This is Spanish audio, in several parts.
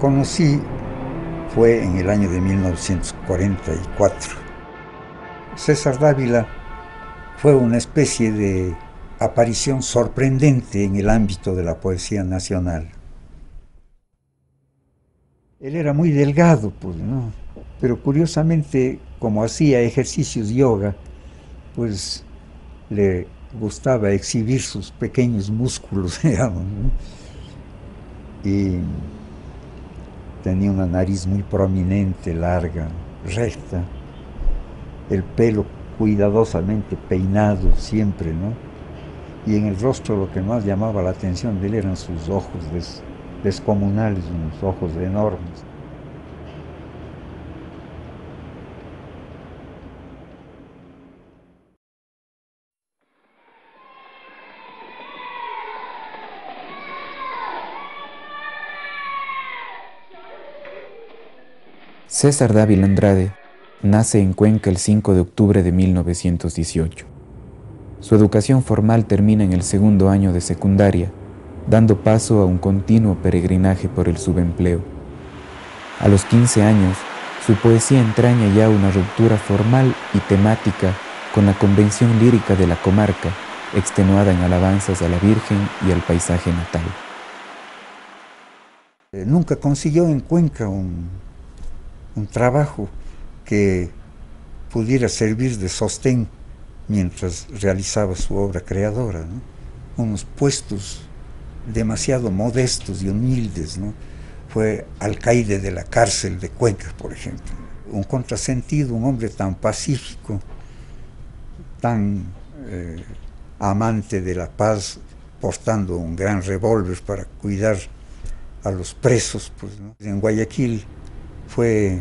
Conocí fue en el año de 1944. César Dávila fue una especie de aparición sorprendente en el ámbito de la poesía nacional. Él era muy delgado, pues, ¿no? Pero curiosamente, como hacía ejercicios yoga, pues le gustaba exhibir sus pequeños músculos, digamos, Y tenía una nariz muy prominente, larga, recta, el pelo cuidadosamente peinado siempre, ¿no? Y en el rostro lo que más llamaba la atención de él eran sus ojos descomunales, unos ojos enormes. César Dávila Andrade nace en Cuenca el 5 de octubre de 1918. Su educación formal termina en el segundo año de secundaria dando paso a un continuo peregrinaje por el subempleo. A los 15 años, su poesía entraña ya una ruptura formal y temática con la convención lírica de la comarca, extenuada en alabanzas a la Virgen y al paisaje natal. Eh, nunca consiguió en Cuenca un, trabajo que pudiera servir de sostén mientras realizaba su obra creadora, unos puestos demasiado modestos y humildes. Fue alcaide de la cárcel de Cuenca, por ejemplo. Un contrasentido, un hombre tan pacífico, tan eh, amante de la paz, portando un gran revólver para cuidar a los presos. Pues, En Guayaquil fue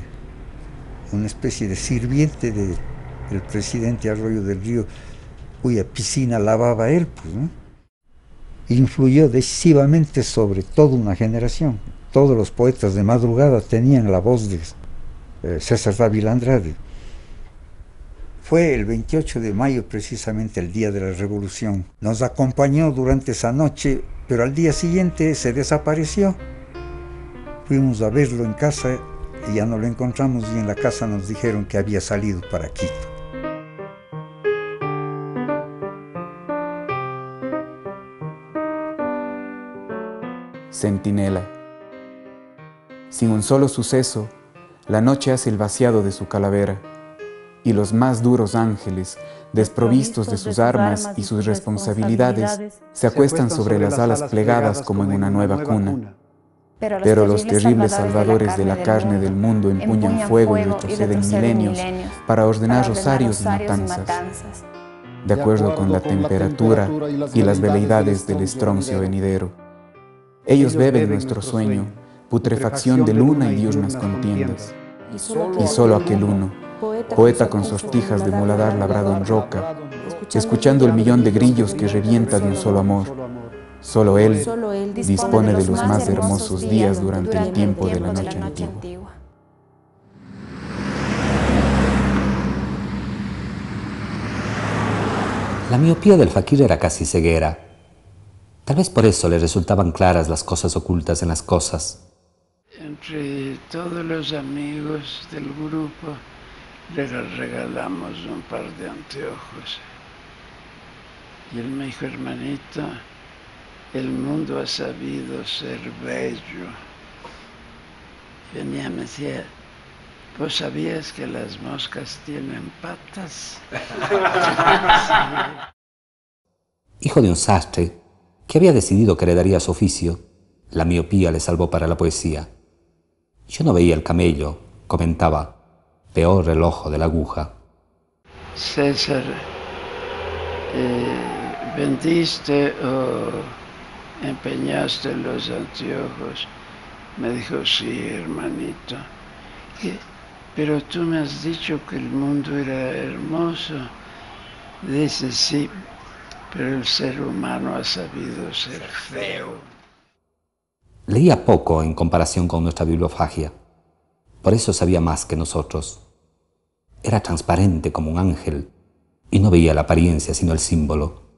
una especie de sirviente del presidente Arroyo del Río, cuya piscina lavaba él. Pues, influyó decisivamente sobre toda una generación. Todos los poetas de madrugada tenían la voz de eh, César Dávila Andrade. Fue el 28 de mayo precisamente el día de la revolución. Nos acompañó durante esa noche, pero al día siguiente se desapareció. Fuimos a verlo en casa y ya no lo encontramos y en la casa nos dijeron que había salido para Quito. Centinela. Sin un solo suceso, la noche hace el vaciado de su calavera, y los más duros ángeles, desprovistos de sus armas y sus responsabilidades, se acuestan sobre las alas plegadas como en una nueva cuna. Pero los terribles salvadores de la carne del mundo empuñan fuego y retroceden milenios para ordenar rosarios y matanzas, de acuerdo con la temperatura y las veleidades del estroncio venidero. Ellos beben nuestro sueño, putrefacción de luna y diurnas contiendas. Y solo aquel uno, poeta con sortijas de muladar labrado en roca, escuchando el millón de grillos que revienta de un solo amor, solo él dispone de los más hermosos días durante el tiempo de la noche antigua. La miopía del fakir era casi ceguera Tal vez por eso le resultaban claras las cosas ocultas en las cosas. Entre todos los amigos del grupo le regalamos un par de anteojos. Y él me dijo, hermanito, el mundo ha sabido ser bello. Venía me decía, ¿vos sabías que las moscas tienen patas? Hijo de un sastre, que había decidido que heredaría su oficio, la miopía le salvó para la poesía. Yo no veía el camello, comentaba, peor el ojo de la aguja. César, eh, ¿vendiste o empeñaste los anteojos? Me dijo, sí, hermanito. Pero tú me has dicho que el mundo era hermoso. Dice, sí, pero el ser humano ha sabido ser feo. Leía poco en comparación con nuestra bibliofagia. Por eso sabía más que nosotros. Era transparente como un ángel y no veía la apariencia sino el símbolo.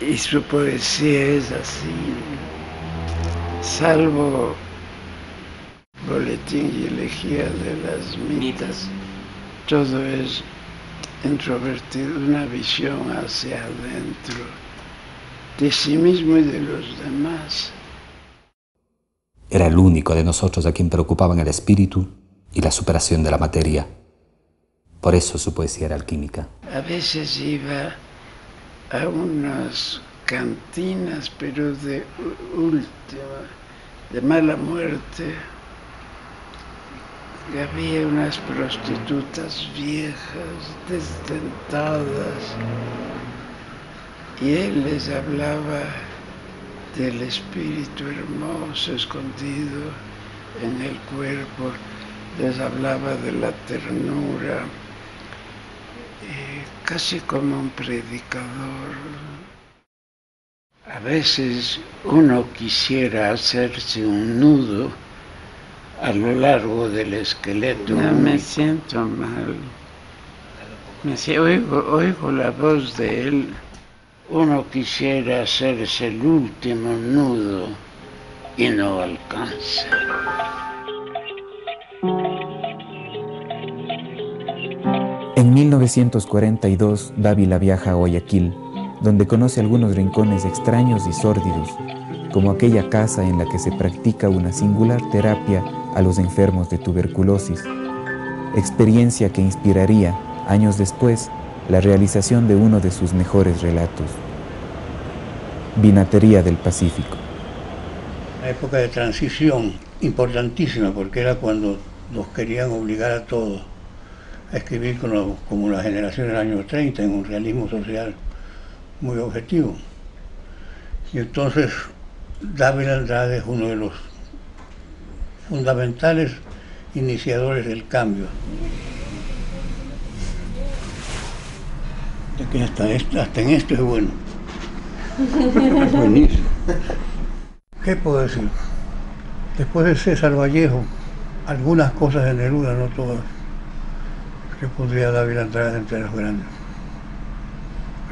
Y su poesía es así, salvo boletín y elegía de las mitas. Todo es introvertido, una visión hacia adentro de sí mismo y de los demás. Era el único de nosotros a quien preocupaban el espíritu y la superación de la materia. Por eso su poesía era alquímica. A veces iba a unas cantinas, pero de última, de mala muerte. había unas prostitutas viejas, desdentadas, y él les hablaba del espíritu hermoso escondido en el cuerpo, les hablaba de la ternura, eh, casi como un predicador. A veces uno quisiera hacerse un nudo a lo largo del esqueleto. No, me siento mal. Me oigo, oigo la voz de él. Uno quisiera hacerse el último nudo y no alcanza. En 1942, Dávila viaja a Guayaquil, donde conoce algunos rincones extraños y sórdidos, como aquella casa en la que se practica una singular terapia a los enfermos de tuberculosis, experiencia que inspiraría, años después, la realización de uno de sus mejores relatos, Vinatería del Pacífico. Una época de transición importantísima porque era cuando nos querían obligar a todos a escribir como, como la generación del año 30 en un realismo social muy objetivo. Y entonces David Andrade es uno de los fundamentales iniciadores del cambio. De que hasta, hasta en esto es bueno. Buenísimo. ¿Qué puedo decir? Después de César Vallejo, algunas cosas de Neruda, no todas, que podría David Andrade entre los grandes.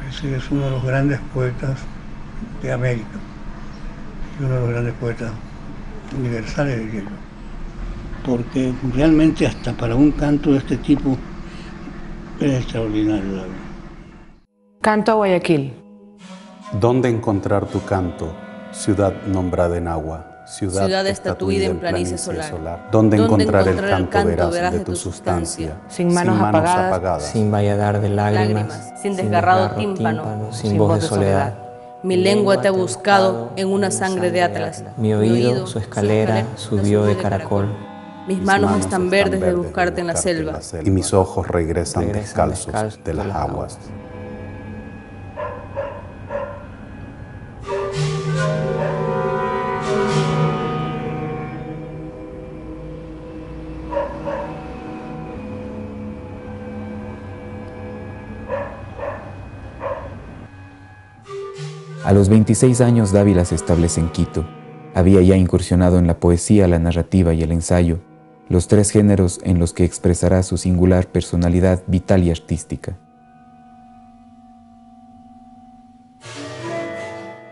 Ese es uno de los grandes poetas de América y uno de los grandes poetas universales, de yo. Porque realmente hasta para un canto de este tipo es extraordinario, David. Canto a Guayaquil. ¿Dónde encontrar tu canto, ciudad nombrada en agua? Ciudad, estatuida en planicie solar. ¿Dónde encontrar el canto veraz de tu sustancia? Sin manos, apagadas, sin valladar de lágrimas, sin desgarrado tímpano, sin voz de soledad. Mi lengua te ha buscado en una sangre de atlas. Mi oído, su escalera, subió de caracol. Mis manos están verdes de buscarte en la selva. Y mis ojos regresan descalzos de las aguas. A los 26 años Dávila se establece en Quito. Había ya incursionado en la poesía, la narrativa y el ensayo, los tres géneros en los que expresará su singular personalidad vital y artística.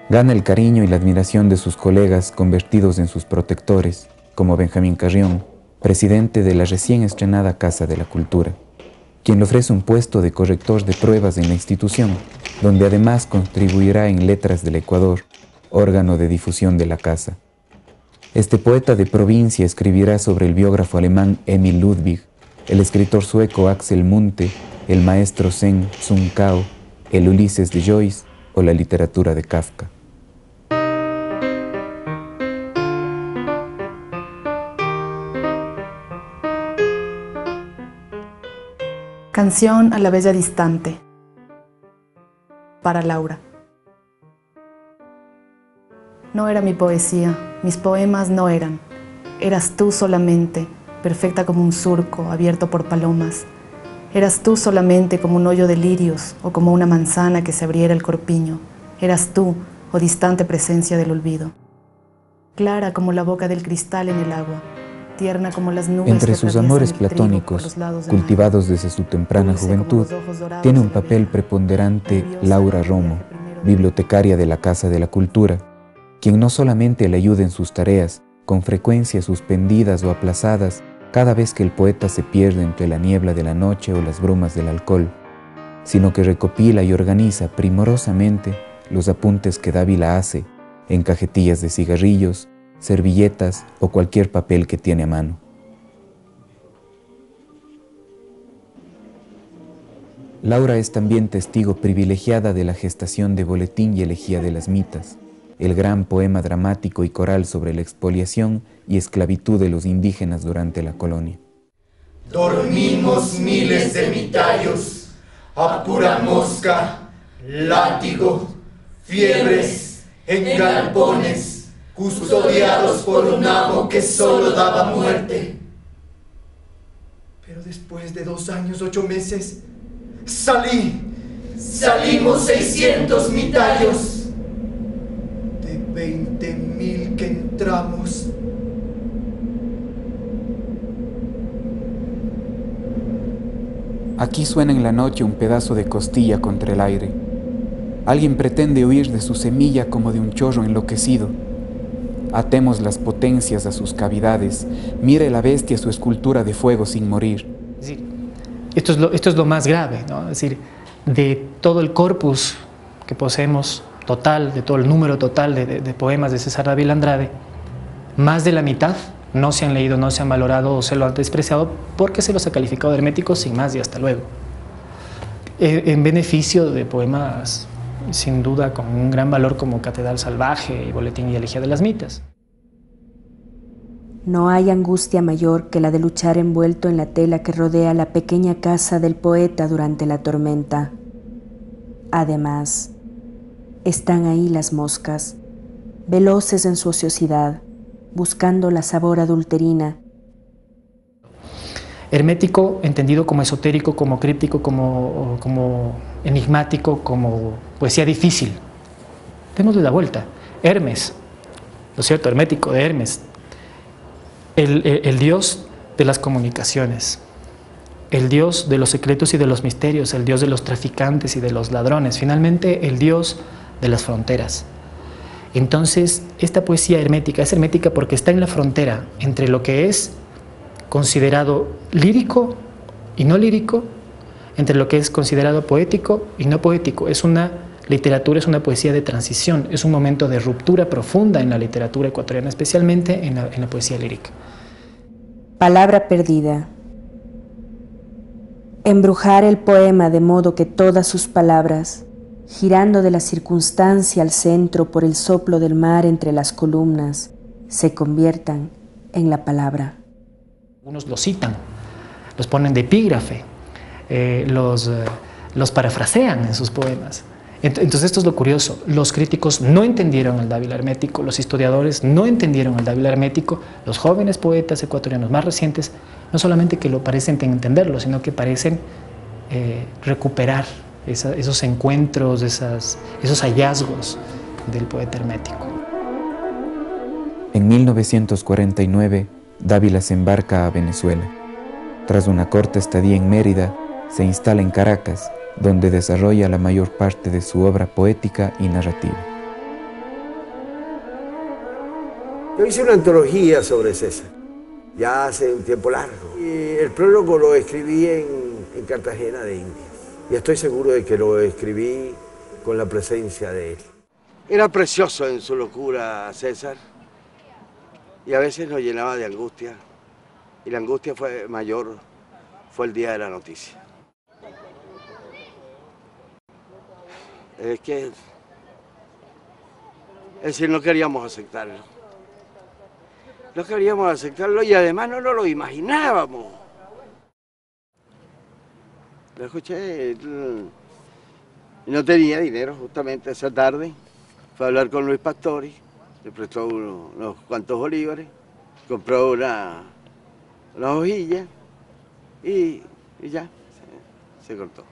Gana el cariño y la admiración de sus colegas convertidos en sus protectores, como Benjamín Carrión, presidente de la recién estrenada Casa de la Cultura quien le ofrece un puesto de corrector de pruebas en la institución, donde además contribuirá en Letras del Ecuador, órgano de difusión de la casa. Este poeta de provincia escribirá sobre el biógrafo alemán Emil Ludwig, el escritor sueco Axel Munte, el maestro Zen Sun Kao, el Ulises de Joyce o la literatura de Kafka. Canción a la bella distante. Para Laura. No era mi poesía, mis poemas no eran. Eras tú solamente, perfecta como un surco abierto por palomas. Eras tú solamente como un hoyo de lirios o como una manzana que se abriera el corpiño. Eras tú, o distante presencia del olvido. Clara como la boca del cristal en el agua, entre sus amores platónicos, cultivados desde su temprana juventud, tiene un papel preponderante Laura Romo, bibliotecaria de la Casa de la Cultura, quien no solamente le ayuda en sus tareas, con frecuencia suspendidas o aplazadas cada vez que el poeta se pierde entre la niebla de la noche o las brumas del alcohol, sino que recopila y organiza primorosamente los apuntes que Dávila hace en cajetillas de cigarrillos, servilletas o cualquier papel que tiene a mano. Laura es también testigo privilegiada de la gestación de Boletín y Elegía de las Mitas, el gran poema dramático y coral sobre la expoliación y esclavitud de los indígenas durante la colonia. Dormimos miles de mitayos, a pura mosca, látigo, fiebres, en galpones, custodiados por un amo que solo daba muerte. Pero después de dos años, ocho meses, Salí. Salimos 600 mitayos. De 20 mil que entramos. Aquí suena en la noche un pedazo de costilla contra el aire. Alguien pretende huir de su semilla como de un chorro enloquecido. Atemos las potencias a sus cavidades. Mire la bestia su escultura de fuego sin morir. Esto es lo, esto es lo más grave, ¿no? es decir, de todo el corpus que poseemos total, de todo el número total de, poemas de César David Andrade, más de la mitad no se han leído, no se han valorado o se lo han despreciado porque se los ha calificado de herméticos sin más y hasta luego. E, en beneficio de poemas sin duda con un gran valor como Catedral Salvaje y Boletín y Elegía de las Mitas. No hay angustia mayor que la de luchar envuelto en la tela que rodea la pequeña casa del poeta durante la tormenta. Además, están ahí las moscas, veloces en su ociosidad, buscando la sabor adulterina. Hermético, entendido como esotérico, como críptico, como, como enigmático, como poesía difícil. Démosle la vuelta. Hermes, ¿no es cierto? Hermético de Hermes, el, Dios de las comunicaciones, el Dios de los secretos y de los misterios, el Dios de los traficantes y de los ladrones, finalmente el Dios de las fronteras. Entonces, esta poesía hermética es hermética porque está en la frontera entre lo que es considerado lírico y no lírico, entre lo que es considerado poético y no poético. Es una literatura, es una poesía de transición, es un momento de ruptura profunda en la literatura ecuatoriana, especialmente en la, poesía lírica. Palabra perdida. Embrujar el poema de modo que todas sus palabras, girando de la circunstancia al centro por el soplo del mar entre las columnas, se conviertan en la palabra. Algunos lo citan, los ponen de epígrafe, eh, los, eh, los parafrasean en sus poemas. Entonces esto es lo curioso, los críticos no entendieron el Dávila hermético, los historiadores no entendieron el Dávila hermético, los jóvenes poetas ecuatorianos más recientes no solamente que lo parecen entenderlo, sino que parecen eh, recuperar esos encuentros, esos hallazgos del poeta hermético. En 1949, Dávila se embarca a Venezuela. Tras una corta estadía en Mérida, se instala en Caracas donde desarrolla la mayor parte de su obra poética y narrativa. Yo hice una antología sobre César, ya hace un tiempo largo. Y el prólogo lo escribí en, Cartagena de Indias. Y estoy seguro de que lo escribí con la presencia de él. Era precioso en su locura César y a veces nos llenaba de angustia. Y la angustia fue mayor, fue el día de la noticia. es que es decir, no queríamos aceptarlo. No queríamos aceptarlo y además no nos lo imaginábamos. Lo escuché y no tenía dinero justamente esa tarde. Fue a hablar con Luis Pastori, le prestó unos, cuantos bolívares, compró una, una hojilla y, ya, se cortó.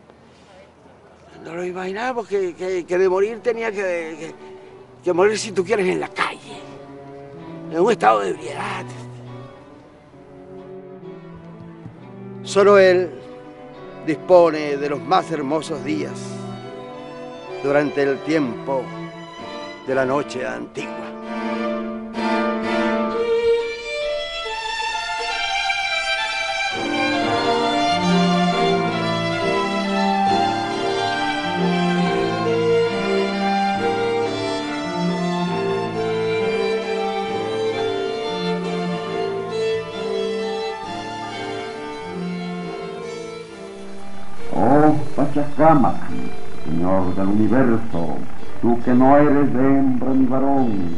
No lo imaginábamos que, que, de morir tenía que, que, morir, si tú quieres, en la calle, en un estado de ebriedad. Solo Él dispone de los más hermosos días durante el tiempo de la noche antigua. Camas, Señor del universo, tú que no eres hembra ni varón,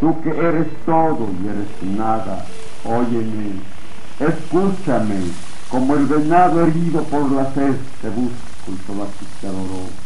tú que eres todo y eres nada, óyeme, escúchame, como el venado herido por la sed te busco y toda te adoro.